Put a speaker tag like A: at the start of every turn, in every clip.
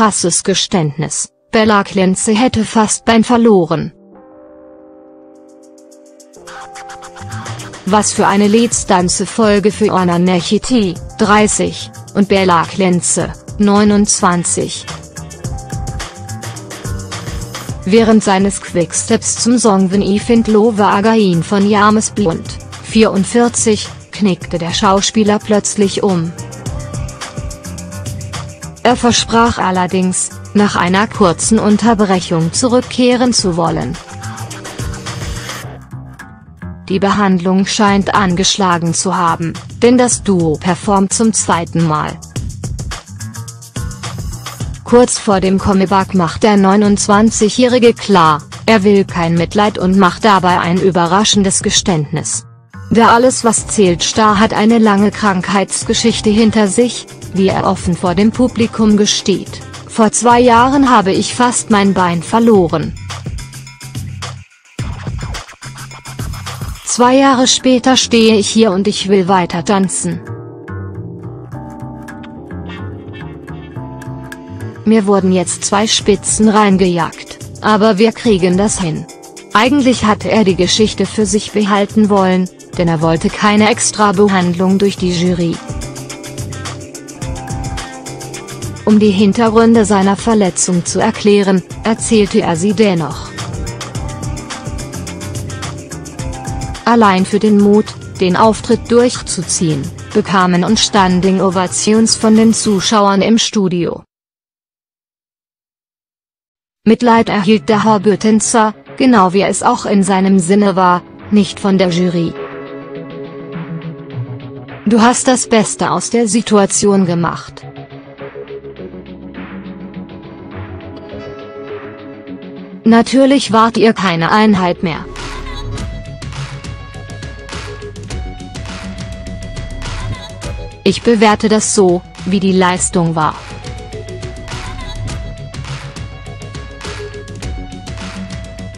A: krasses Geständnis. Bella Klenze hätte fast Bein verloren. Was für eine letztanze Folge für Anna Nechiti, 30, und Bella Klenze, 29. Während seines Quicksteps zum Song When I Find Love Again von James Blunt, 44, knickte der Schauspieler plötzlich um. Er versprach allerdings, nach einer kurzen Unterbrechung zurückkehren zu wollen. Die Behandlung scheint angeschlagen zu haben, denn das Duo performt zum zweiten Mal. Kurz vor dem Comeback macht der 29-Jährige klar, er will kein Mitleid und macht dabei ein überraschendes Geständnis. Der Alles was zählt Star hat eine lange Krankheitsgeschichte hinter sich, wie er offen vor dem Publikum gesteht. Vor zwei Jahren habe ich fast mein Bein verloren. Zwei Jahre später stehe ich hier und ich will weiter tanzen. Mir wurden jetzt zwei Spitzen reingejagt, aber wir kriegen das hin. Eigentlich hatte er die Geschichte für sich behalten wollen, denn er wollte keine extra Behandlung durch die Jury. Um die Hintergründe seiner Verletzung zu erklären, erzählte er sie dennoch. Allein für den Mut, den Auftritt durchzuziehen, bekamen und Standing Ovations von den Zuschauern im Studio. Mitleid erhielt der Horbütenzer, genau wie es auch in seinem Sinne war, nicht von der Jury. Du hast das Beste aus der Situation gemacht. Natürlich wart ihr keine Einheit mehr. Ich bewerte das so, wie die Leistung war.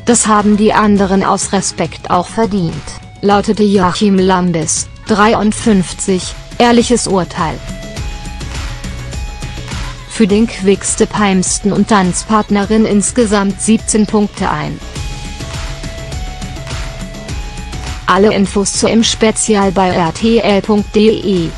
A: Das haben die anderen aus Respekt auch verdient, lautete Joachim Lambis, 53, ehrliches Urteil. Für den Quickstep heimsten und Tanzpartnerin insgesamt 17 Punkte ein. Alle Infos zu im Spezial bei rtl.de